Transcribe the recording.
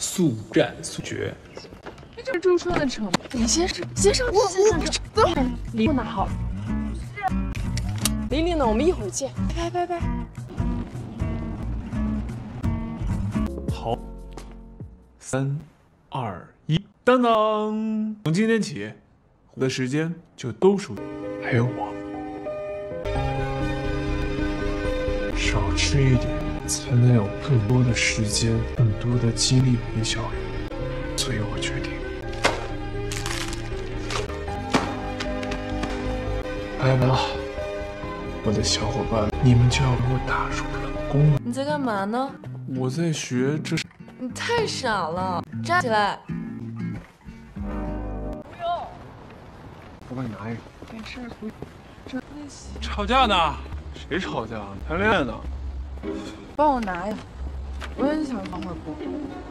速战速决。这是周川的车吗？你先上，先上，我先上车。走，礼物拿好了。玲玲呢？我们一会儿见。拜拜拜拜。好，三、二、一，当当！从今天起，我的时间就都属于还有我。少吃一点，才能有更多的时间、更多的精力陪小雨。所以我决定，来吧，我的小伙伴，你们就要给我打入冷宫了。你在干嘛呢？我在学这。你太傻了，站起来。不用，我帮你拿一个。没事，不真吵架呢？谁吵架？谈恋爱呢？帮我拿呀，我也想放会儿步。